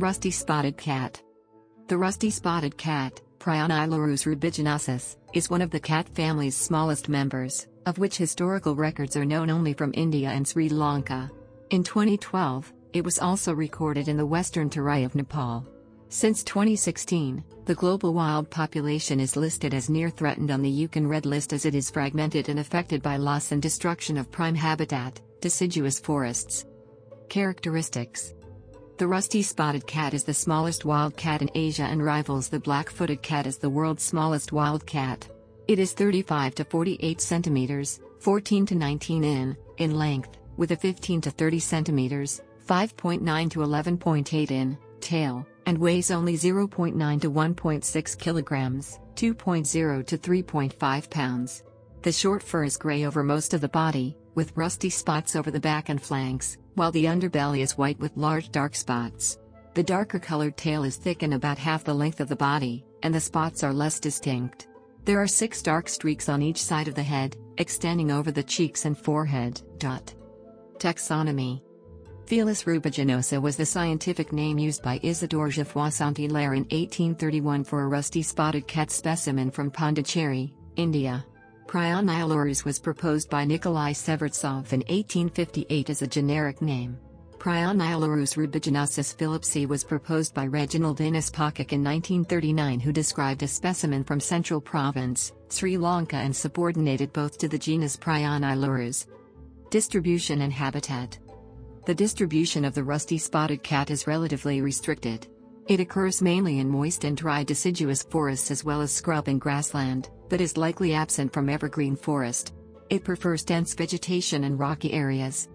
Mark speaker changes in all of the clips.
Speaker 1: Rusty spotted cat. The rusty spotted cat, Prionailurus rubiginosus, is one of the cat family's smallest members, of which historical records are known only from India and Sri Lanka. In 2012, it was also recorded in the western Terai of Nepal. Since 2016, the global wild population is listed as near threatened on the IUCN Red List as it is fragmented and affected by loss and destruction of prime habitat, deciduous forests. Characteristics The rusty spotted cat is the smallest wild cat in Asia and rivals the black footed cat as the world's smallest wild cat. It is 35 to 48 centimeters, 14 to 19 in, in length, with a 15 to 30 centimeters, 5.9 to 11.8 in, tail, and weighs only 0.9 to 1.6 kilograms, 2.0 to 3.5 pounds. The short fur is gray over most of the body, with rusty spots over the back and flanks, while the underbelly is white with large dark spots. The darker colored tail is thick and about half the length of the body, and the spots are less distinct. There are six dark streaks on each side of the head, extending over the cheeks and forehead. Dot. Taxonomy Felis rubiginosa was the scientific name used by Isidore Geoffroy Saint-Hilaire in 1831 for a rusty spotted cat specimen from Pondicherry, India. Prionailurus was proposed by Nikolai Severtsov in 1858 as a generic name. Prionailurus rubiginosus phillipsi was proposed by Reginald Innes Pocock in 1939 who described a specimen from Central Province, Sri Lanka and subordinated both to the genus Prionailurus. Distribution and habitat the distribution of the rusty spotted cat is relatively restricted. It occurs mainly in moist and dry deciduous forests as well as scrub and grassland, but is likely absent from evergreen forest. It prefers dense vegetation and rocky areas.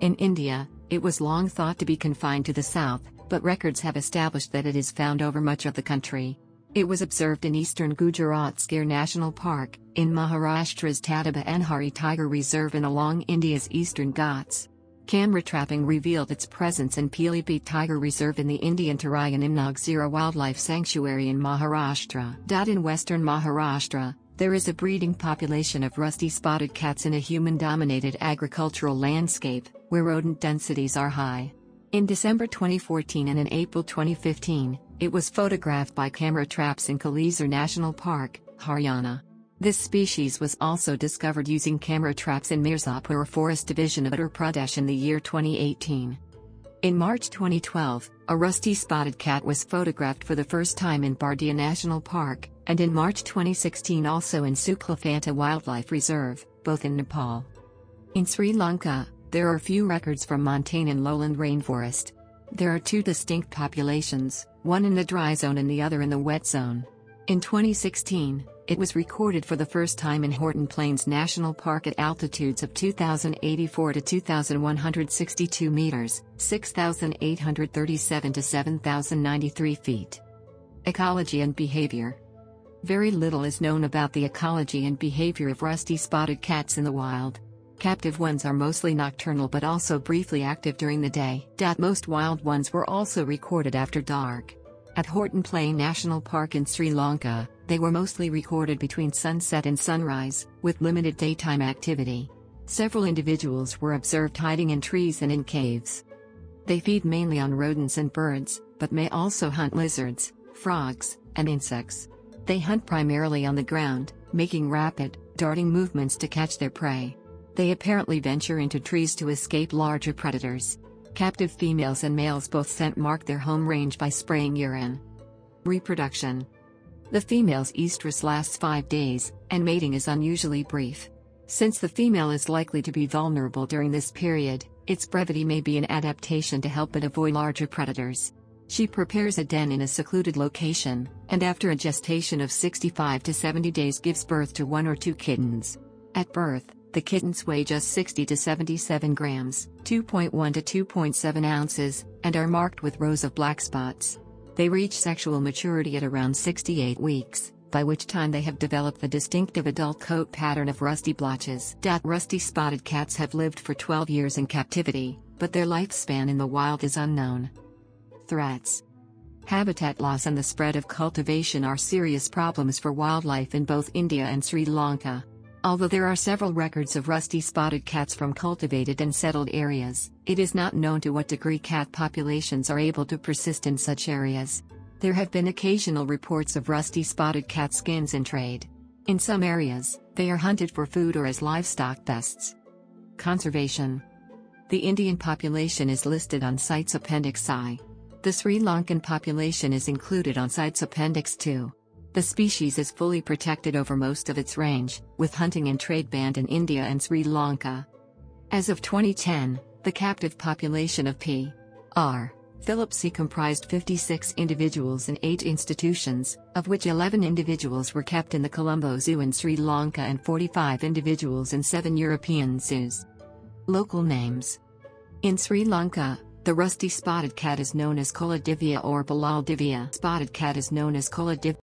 Speaker 1: In India, it was long thought to be confined to the south, but records have established that it is found over much of the country. It was observed in eastern Gujarat's Gir National Park, in Maharashtra's Tadoba Andhari Tiger Reserve and along India's eastern Ghats. Camera trapping revealed its presence in Pilibhit Tiger Reserve in the Indian Terai and in Nagzira Wildlife Sanctuary in Maharashtra. In western Maharashtra, there is a breeding population of rusty spotted cats in a human-dominated agricultural landscape, where rodent densities are high. In December 2014 and in April 2015, it was photographed by camera traps in Kalesar National Park, Haryana. This species was also discovered using camera traps in Mirzapur Forest Division of Uttar Pradesh in the year 2018. In March 2012, a rusty spotted cat was photographed for the first time in Bardia National Park, and in March 2016 also in Shuklaphanta Wildlife Reserve, both in Nepal. In Sri Lanka, there are few records from montane and lowland rainforest. There are two distinct populations, one in the dry zone and the other in the wet zone. In 2016, it was recorded for the first time in Horton Plains National Park at altitudes of 2,084 to 2,162 meters, 6,837 to 7,093 feet. Ecology and Behavior Very little is known about the ecology and behavior of rusty spotted cats in the wild. Captive ones are mostly nocturnal but also briefly active during the day. Most wild ones were also recorded after dark. At Horton Plain National Park in Sri Lanka, they were mostly recorded between sunset and sunrise, with limited daytime activity. Several individuals were observed hiding in trees and in caves. They feed mainly on rodents and birds, but may also hunt lizards, frogs, and insects. They hunt primarily on the ground, making rapid, darting movements to catch their prey. They apparently venture into trees to escape larger predators. Captive females and males both scent mark their home range by spraying urine. Reproduction the female's estrus lasts 5 days, and mating is unusually brief. Since the female is likely to be vulnerable during this period, its brevity may be an adaptation to help it avoid larger predators. She prepares a den in a secluded location, and after a gestation of 65 to 70 days gives birth to one or two kittens. At birth, the kittens weigh just 60 to 77 grams, 2.1 to 2.7 ounces, and are marked with rows of black spots. They reach sexual maturity at around 68 weeks, by which time they have developed the distinctive adult coat pattern of rusty blotches. Rusty spotted cats have lived for 12 years in captivity, but their lifespan in the wild is unknown. Threats Habitat loss and the spread of cultivation are serious problems for wildlife in both India and Sri Lanka. Although there are several records of rusty spotted cats from cultivated and settled areas, it is not known to what degree cat populations are able to persist in such areas. There have been occasional reports of rusty spotted cat skins in trade. In some areas, they are hunted for food or as livestock pests. Conservation The Indian population is listed on CITES Appendix I. The Sri Lankan population is included on CITES Appendix II. The species is fully protected over most of its range, with hunting and trade banned in India and Sri Lanka. As of 2010, the captive population of P. R. phillipsi comprised 56 individuals in 8 institutions, of which 11 individuals were kept in the Colombo Zoo in Sri Lanka and 45 individuals in 7 European zoos. Local names In Sri Lanka, the rusty spotted cat is known as Kola divya or Balal divya. Spotted cat is known as Kola div.